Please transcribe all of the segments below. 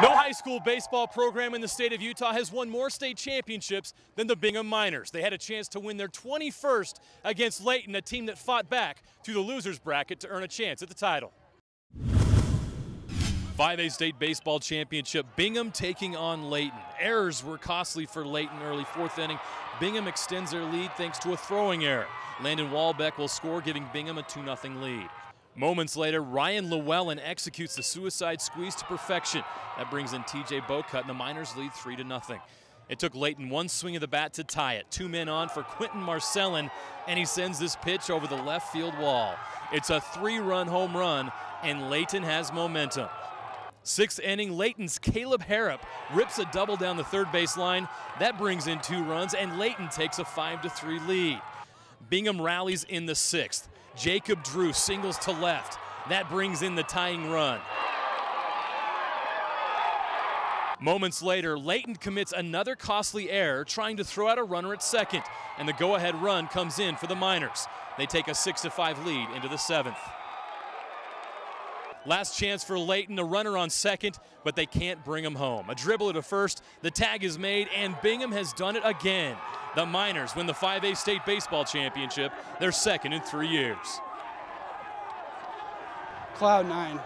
No high school baseball program in the state of Utah has won more state championships than the Bingham Miners. They had a chance to win their 21st against Layton, a team that fought back through the losers bracket to earn a chance at the title. 5A state baseball championship, Bingham taking on Layton. Errors were costly for Layton early fourth inning. Bingham extends their lead thanks to a throwing error. Landon Walbeck will score, giving Bingham a 2-0 lead. Moments later, Ryan Llewellyn executes the suicide squeeze to perfection. That brings in TJ Bocut, and the Miners lead 3 to nothing. It took Layton one swing of the bat to tie it. Two men on for Quentin Marcellin, and he sends this pitch over the left field wall. It's a three run home run, and Layton has momentum. Sixth inning, Layton's Caleb Harrop rips a double down the third base line. That brings in two runs, and Layton takes a 5 to 3 lead. Bingham rallies in the sixth. Jacob Drew singles to left. That brings in the tying run. Moments later, Layton commits another costly error trying to throw out a runner at second, and the go-ahead run comes in for the Miners. They take a 6-5 lead into the seventh. Last chance for Layton, a runner on second, but they can't bring him home. A dribble to first, the tag is made, and Bingham has done it again. The Miners win the 5A state baseball championship, their second in three years. Cloud nine.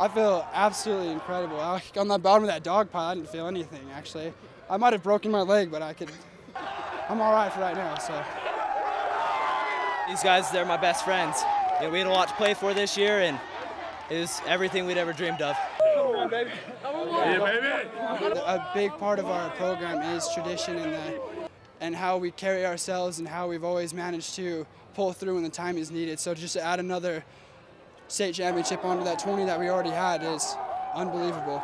I feel absolutely incredible. On the bottom of that dog pile, I didn't feel anything actually. I might have broken my leg, but I could. I'm all right for right now. So. These guys, they're my best friends. You know, we had a lot to play for this year, and it was everything we'd ever dreamed of. A big part of our program is tradition and the, and how we carry ourselves and how we've always managed to pull through when the time is needed. So just to add another state championship onto that 20 that we already had is unbelievable.